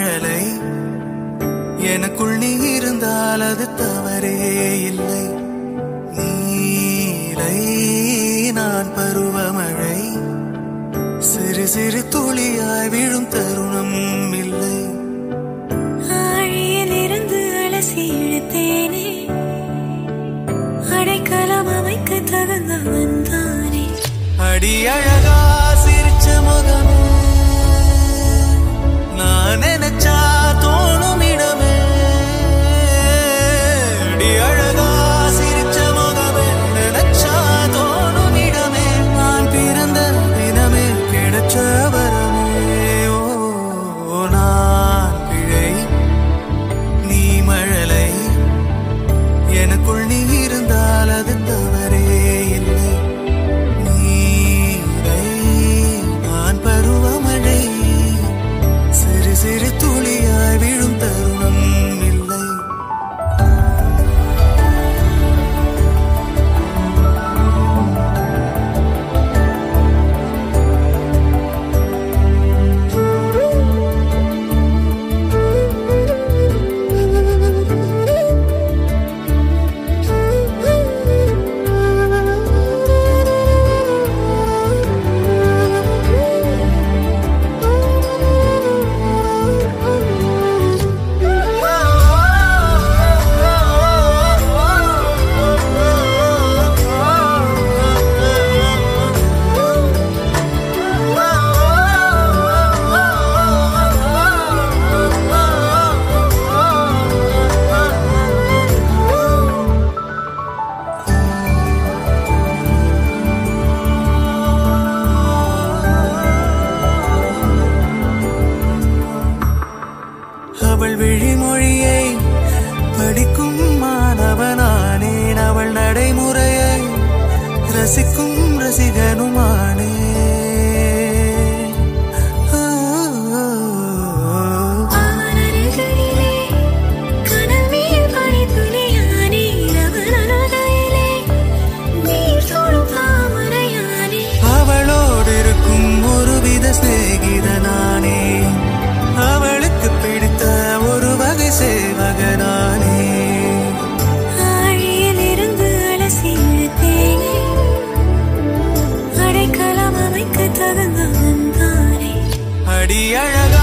மழலை எனக்குள் நீ இருந்தால் அது தவறே இல்லை. நீலை நான் பருவமழை சிறு சிறு துளியாய் விழும் தருணம் இல்லை. ஆழியிலிருந்து அலசி இழுத்தேனே அடைக்கலம் அமைக்க தகுந்தவன் தானே. அடி அழகா சிரிச்ச முகமே நான் ரசிக்கும் ரசிகனுமானே. அடி அழகா